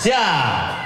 Siap.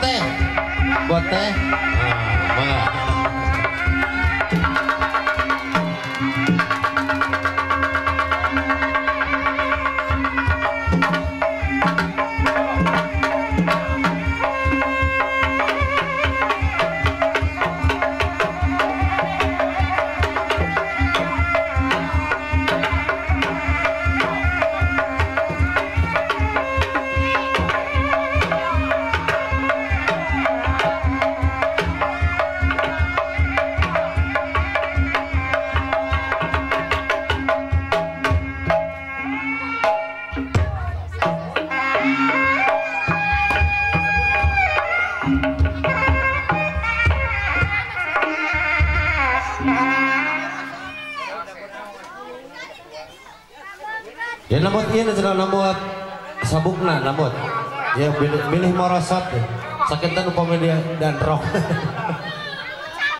Teh, buat teh. Ah, Ya namut ieu na cenah namut sabukna namut. Ya milih, milih morosot. Sakit tan upami dia dan rock.